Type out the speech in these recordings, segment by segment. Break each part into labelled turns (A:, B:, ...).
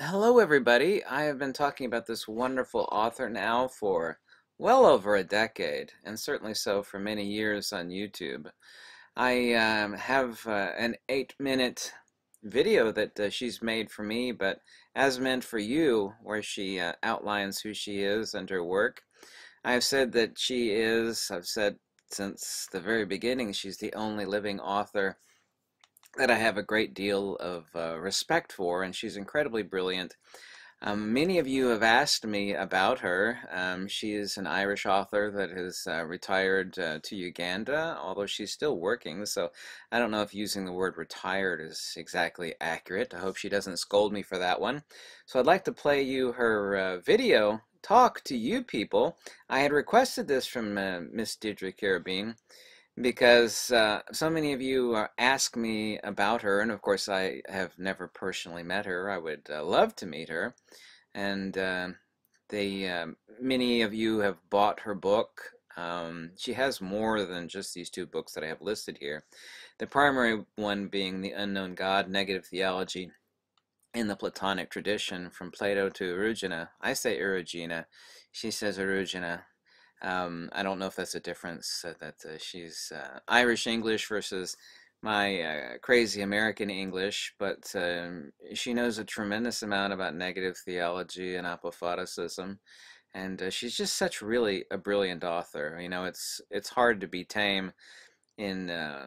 A: Hello, everybody. I have been talking about this wonderful author now for well over a decade, and certainly so for many years on YouTube. I um, have uh, an eight minute video that uh, she's made for me, but as meant for you, where she uh, outlines who she is and her work. I have said that she is, I've said since the very beginning, she's the only living author that I have a great deal of uh, respect for, and she's incredibly brilliant. Um, many of you have asked me about her. Um, she is an Irish author that has uh, retired uh, to Uganda, although she's still working, so I don't know if using the word retired is exactly accurate. I hope she doesn't scold me for that one. So I'd like to play you her uh, video talk to you people. I had requested this from uh, Miss Deirdre Carabine because uh, so many of you uh, ask me about her, and of course I have never personally met her. I would uh, love to meet her, and uh, they um, many of you have bought her book. Um, she has more than just these two books that I have listed here. The primary one being The Unknown God, Negative Theology in the Platonic Tradition, from Plato to Erugena. I say Erugena. She says Erugena. Um, I don't know if that's a difference uh, that uh, she's uh, Irish English versus my uh, crazy American English, but um, she knows a tremendous amount about negative theology and apophaticism, and uh, she's just such really a brilliant author. You know, it's it's hard to be tame in uh,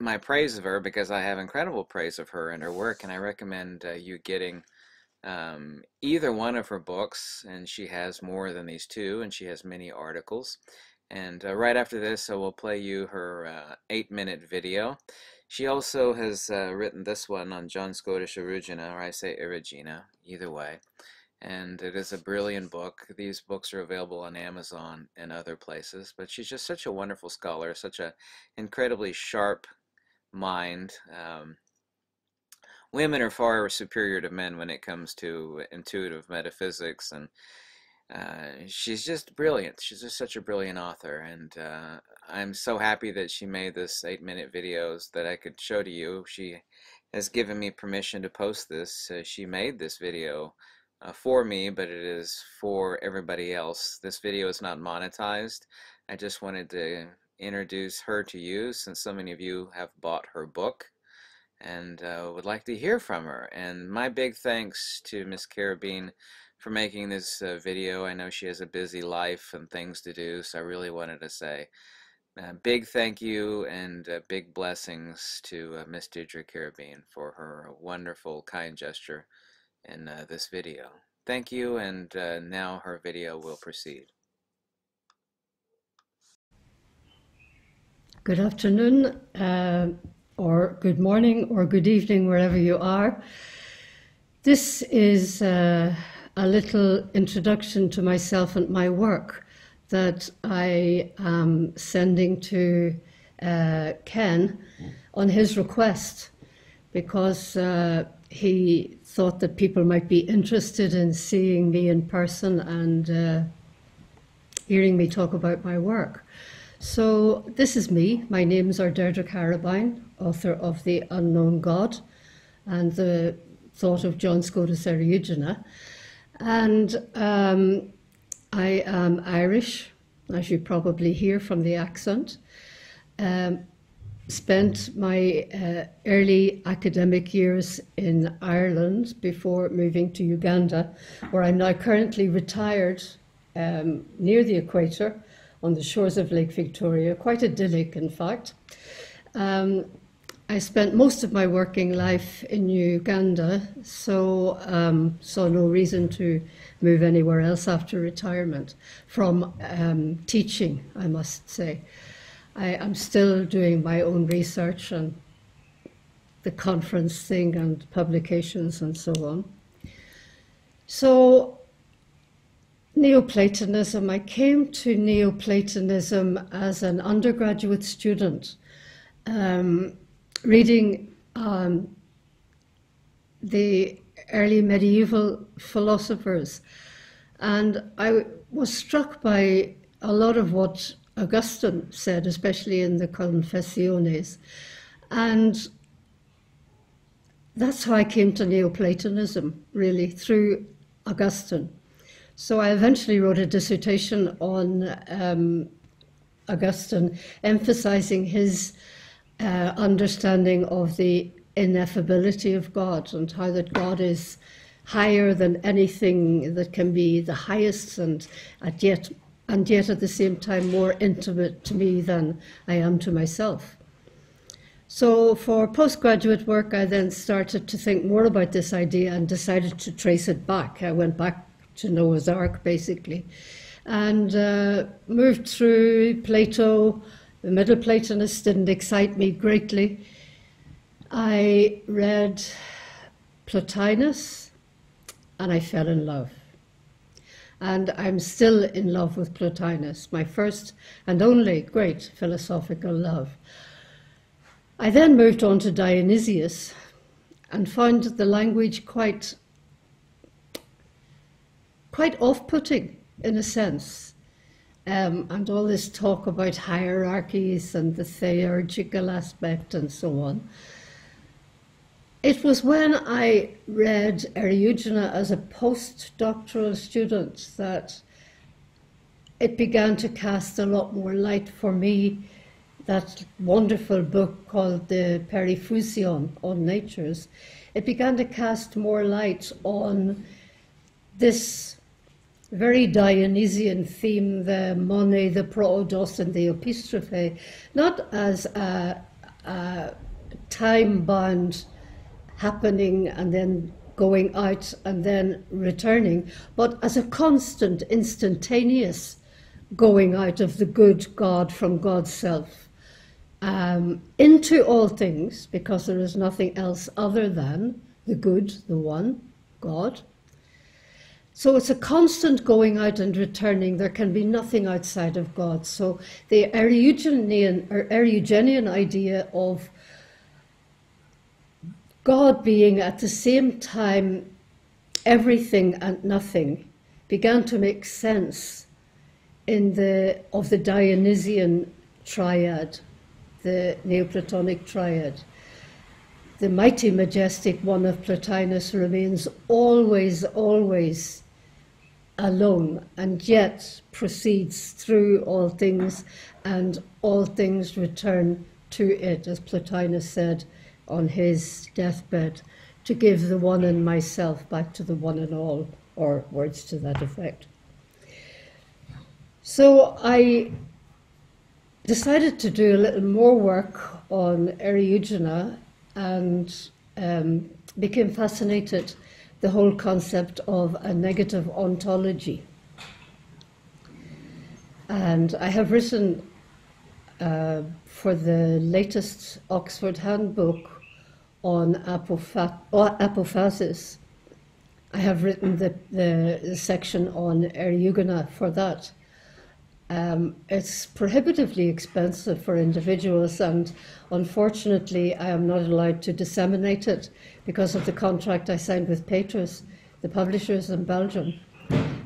A: my praise of her because I have incredible praise of her and her work, and I recommend you getting um, either one of her books, and she has more than these two, and she has many articles. And uh, right after this, I will play you her uh, eight minute video. She also has uh, written this one on John Scotus Erugena, or I say Erugena, either way. And it is a brilliant book. These books are available on Amazon and other places. But she's just such a wonderful scholar, such an incredibly sharp mind. Um, women are far superior to men when it comes to intuitive metaphysics and uh, she's just brilliant. She's just such a brilliant author, and uh, I'm so happy that she made this eight-minute videos that I could show to you. She has given me permission to post this. Uh, she made this video uh, for me, but it is for everybody else. This video is not monetized. I just wanted to introduce her to you since so many of you have bought her book and uh, would like to hear from her. And my big thanks to Miss Carabine for making this uh, video. I know she has a busy life and things to do, so I really wanted to say uh, big thank you and uh, big blessings to uh, Miss Deirdre Carabine for her wonderful, kind gesture in uh, this video. Thank you, and now her video will proceed.
B: Good afternoon or good morning or good evening, wherever you are. This is uh, a little introduction to myself and my work that I am sending to uh, Ken on his request because uh, he thought that people might be interested in seeing me in person and uh, hearing me talk about my work. So this is me. My names are Deirdre Carabine author of The Unknown God and the thought of John Scotus Eriugena. And um, I am Irish, as you probably hear from the accent. Um, spent my uh, early academic years in Ireland before moving to Uganda, where I'm now currently retired um, near the equator on the shores of Lake Victoria, quite idyllic, in fact. Um, I spent most of my working life in Uganda, so um, saw no reason to move anywhere else after retirement from um, teaching, I must say. I, am still doing my own research and the conference thing and publications and so on. So, Neoplatonism, I came to Neoplatonism as an undergraduate student. Um, reading um, the early medieval philosophers, and I was struck by a lot of what Augustine said, especially in the Confessiones. And that's how I came to Neoplatonism, really, through Augustine. So I eventually wrote a dissertation on um, Augustine, emphasizing his uh, understanding of the ineffability of God and how that God is higher than anything that can be the highest and yet and yet at the same time more intimate to me than I am to myself. So for postgraduate work, I then started to think more about this idea and decided to trace it back. I went back to Noah's Ark, basically, and uh, moved through Plato. The Middle Platonists didn't excite me greatly. I read Plotinus, and I fell in love. And I'm still in love with Plotinus, my first and only great philosophical love. I then moved on to Dionysius and found the language quite, quite off-putting in a sense. Um, and all this talk about hierarchies and the theurgical aspect and so on. It was when I read Eriugena as a postdoctoral student that it began to cast a lot more light for me. That wonderful book called the Periphyseon on Natures, it began to cast more light on this very Dionysian theme, the monē, the proodos, and the epistrophe, not as a, a time bound happening and then going out and then returning, but as a constant, instantaneous going out of the good God from God's self um, into all things, because there is nothing else other than the good, the one, God. So it's a constant going out and returning. There can be nothing outside of God. So the Eriugenian, or Eriugenian idea of God being at the same time everything and nothing began to make sense in the of the Dionysian triad, the Neoplatonic triad. The mighty, majestic one of Plotinus remains always, always alone, and yet proceeds through all things, and all things return to it, as Plotinus said on his deathbed to give the one and myself back to the one and all, or words to that effect. So I decided to do a little more work on Eriugena and um, became fascinated the whole concept of a negative ontology. And I have written uh, for the latest Oxford Handbook on apophasis. I have written the, the, the section on Eriugena for that. Um, it's prohibitively expensive for individuals, and unfortunately, I am not allowed to disseminate it because of the contract I signed with Peeters, the publishers in Belgium.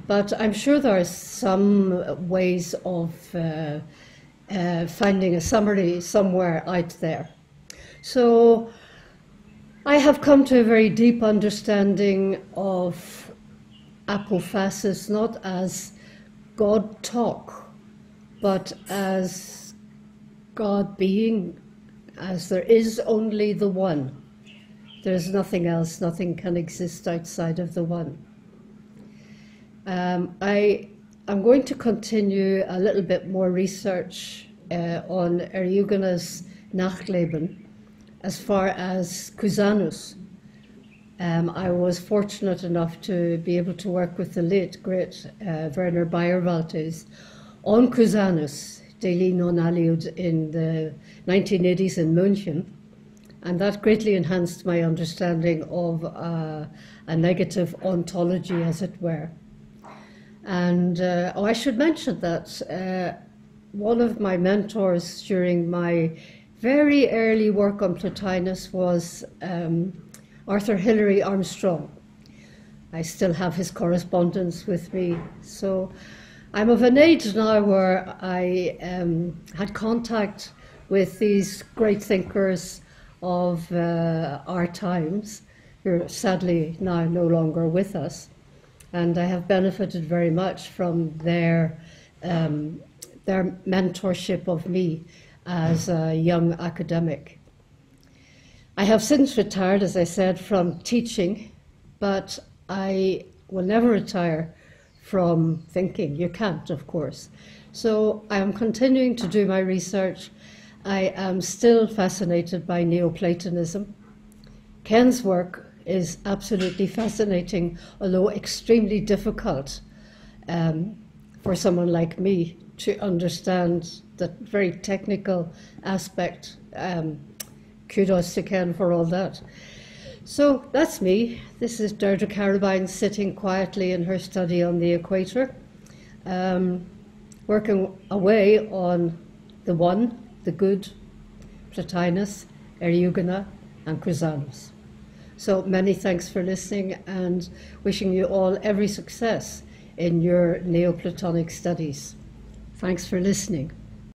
B: But I'm sure there are some ways of uh, uh, finding a summary somewhere out there. So I have come to a very deep understanding of apophasis not as God talk, but as God being, as there is only the one. There's nothing else, nothing can exist outside of the one. Um, I am going to continue a little bit more research uh, on Eriugena's Nachleben as far as Cusanus. Um, I was fortunate enough to be able to work with the late, great uh, Werner Beierwaltes on Cusanus, De li non aliud, in the 1980s in München. And that greatly enhanced my understanding of uh, a negative ontology, as it were. And uh, oh, I should mention that uh, one of my mentors during my very early work on Plotinus was um, Arthur Hilary Armstrong. I still have his correspondence with me. So I'm of an age now where I um, had contact with these great thinkers of uh, our times, who are sadly now no longer with us. And I have benefited very much from their, um, their mentorship of me as a young academic. I have since retired, as I said, from teaching, but I will never retire from thinking. You can't, of course. So I am continuing to do my research. I am still fascinated by Neoplatonism. Ken's work is absolutely fascinating, although extremely difficult um, for someone like me to understand the very technical aspect. Um, kudos to Ken for all that. So that's me. This is Deirdre Carabine sitting quietly in her study on the equator, um, working away on the one, the good, Plotinus, Eriugena, and Cusanus. So many thanks for listening and wishing you all every success in your Neoplatonic studies. Thanks for listening.